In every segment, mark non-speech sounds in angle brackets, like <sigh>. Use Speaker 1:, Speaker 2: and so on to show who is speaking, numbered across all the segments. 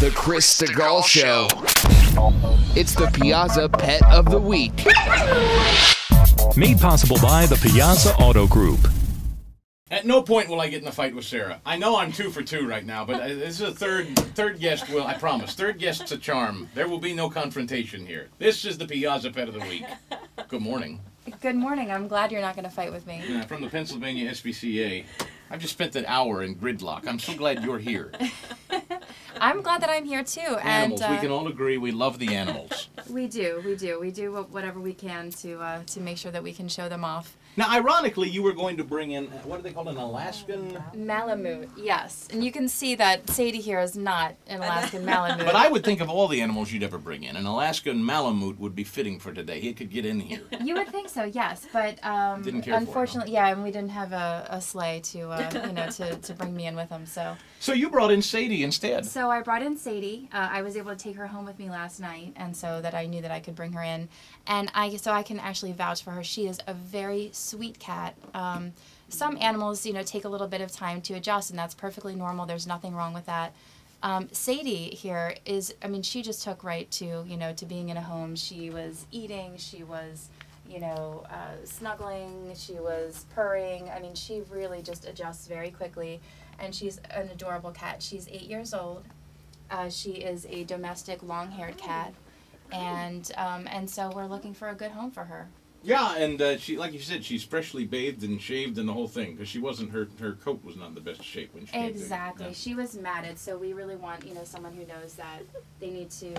Speaker 1: The Chris Stigall Show. It's the Piazza Pet of the Week.
Speaker 2: Made possible by the Piazza Auto Group.
Speaker 3: At no point will I get in a fight with Sarah. I know I'm two for two right now, but uh, this is a third third guest. Will I promise? Third guest's a charm. There will be no confrontation here. This is the Piazza Pet of the Week. Good morning.
Speaker 4: Good morning. I'm glad you're not going to fight with me.
Speaker 3: Uh, from the Pennsylvania SPCA. I've just spent an hour in gridlock. I'm so glad you're here.
Speaker 4: I'm glad that I'm here too.
Speaker 3: Animals.
Speaker 4: And uh,
Speaker 3: we can all agree we love the animals.
Speaker 4: We do, we do, we do whatever we can to uh, to make sure that we can show them off.
Speaker 3: Now, ironically, you were going to bring in uh, what do they call an Alaskan?
Speaker 4: Malamute, yes, and you can see that Sadie here is not an Alaskan <laughs> Malamute.
Speaker 3: But I would think of all the animals you'd ever bring in, an Alaskan Malamute would be fitting for today. He could get in here. <laughs>
Speaker 4: You would think so, yes, but um,
Speaker 3: Didn't care for it, huh?
Speaker 4: unfortunately, yeah, and we didn't have a, a sleigh to uh, you know to, to bring me in with him. So
Speaker 3: So you brought in Sadie instead.
Speaker 4: so I brought in Sadie. Uh, I was able to take her home with me last night, and so that I knew that I could bring her in, and I so I can actually vouch for her. She is a very sweet cat. Um, some animals, you know, take a little bit of time to adjust, and that's perfectly normal. There's nothing wrong with that. Um, Sadie here is, I mean, she just took right to, you know, to being in a home. She was eating, she was, you know, uh, snuggling, she was purring. I mean, she really just adjusts very quickly, and she's an adorable cat. She's eight years old. Uh, she is a domestic long-haired cat, and um, and so we're looking for a good home for her.
Speaker 3: Yeah, and uh, she, like you said, she's freshly bathed and shaved and the whole thing because she wasn't her her coat was not in the best shape when she came
Speaker 4: Exactly.
Speaker 3: yeah.
Speaker 4: She was matted, so we really want you know someone who knows that they need to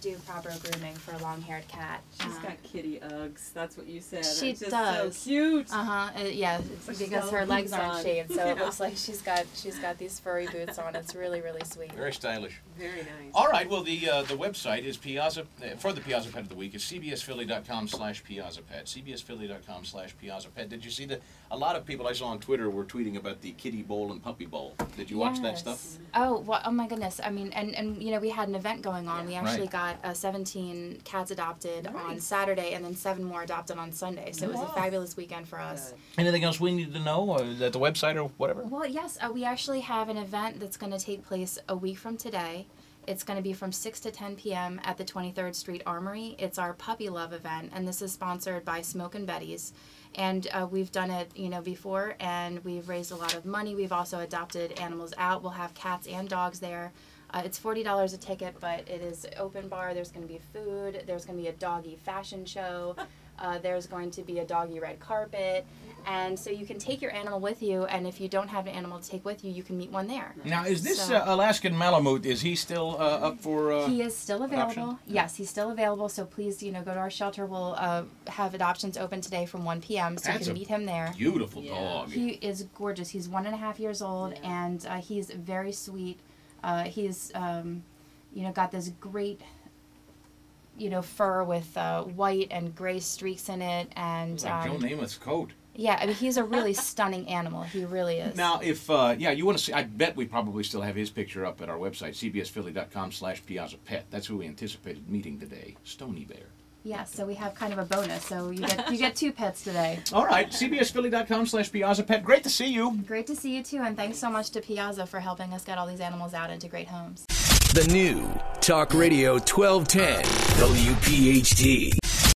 Speaker 4: do proper grooming for a long-haired cat.
Speaker 5: She's got kitty Uggs. That's what you said.
Speaker 4: She
Speaker 5: it's just
Speaker 4: does.
Speaker 5: So cute.
Speaker 4: Uh huh. yeah, it's
Speaker 5: like
Speaker 4: because
Speaker 5: she's
Speaker 4: her legs aren't
Speaker 5: on.
Speaker 4: shaved, so it <laughs> looks like she's got she's got these furry boots on. It's really really sweet.
Speaker 3: Very stylish.
Speaker 5: Very nice.
Speaker 3: All right. Well, the uh, the website is Piazza uh, for the Piazza Pet of the Week is cbsphilly.com slash Piazza Pet. cbsphilly.com slash Piazza Pet. Did you see that? A lot of people I saw on Twitter were tweeting about the kitty bowl and puppy bowl. Did you watch that stuff?
Speaker 4: Oh, well, oh my goodness. I mean, and, and you know, we had an event going on. We actually
Speaker 3: Right.
Speaker 4: got uh, 17 cats adopted on Saturday and then seven more adopted on Sunday. So it was a fabulous weekend for us.
Speaker 3: Anything else we need to know uh, at the website or whatever?
Speaker 4: Well, yes, uh, we actually have an event that's going to take place a week from today. It's going to be from 6 to 10 p.m. at the 23rd Street Armory. It's our Puppy Love event, and this is sponsored by Smokin' Betty's. And uh, we've done it, you know, before, and we've raised a lot of money. We've also adopted animals out. We'll have cats and dogs there. Uh, it's forty dollars a ticket, but it is open bar. There's going to be food. There's going to be a doggy fashion show. Uh, there's going to be a doggy red carpet, and so you can take your animal with you. And if you don't have an animal to take with you, you can meet one there.
Speaker 3: Now, is this
Speaker 4: So-
Speaker 3: uh, Alaskan Malamute? Is he still uh, up for? Uh,
Speaker 4: He is still available.
Speaker 3: adoption?
Speaker 4: Yes, he's still available. So please, you know, go to our shelter. We'll uh, have adoptions open today from 1 p.m. So
Speaker 3: That's
Speaker 4: you
Speaker 3: a
Speaker 4: can meet him there.
Speaker 3: beautiful
Speaker 5: Yeah.
Speaker 3: dog.
Speaker 4: He is gorgeous. He's one and a half years old,
Speaker 5: Yeah.
Speaker 4: and uh, he's very sweet. Uh, he's, um, you know, got this great, you know, fur with uh, white and gray streaks in it, and
Speaker 3: like Joe
Speaker 4: um,
Speaker 3: Namath's coat.
Speaker 4: yeah, I mean, he's a really <laughs> stunning animal. He really is.
Speaker 3: Now, if uh, yeah, you want to see, I bet we probably still have his picture up at our website, cbsphilly.com/slash Piazza Pet. That's who we anticipated meeting today, Stony Bear.
Speaker 4: yeah, so we have kind of a bonus. So you get you get two pets today. <laughs>
Speaker 3: All right, cbsphilly.com/slash Piazza Pet. Great to see you.
Speaker 4: Great to see you too, and thanks so much to Piazza for helping us get all these animals out into great homes.
Speaker 1: The new Talk Radio 1210 WPHT.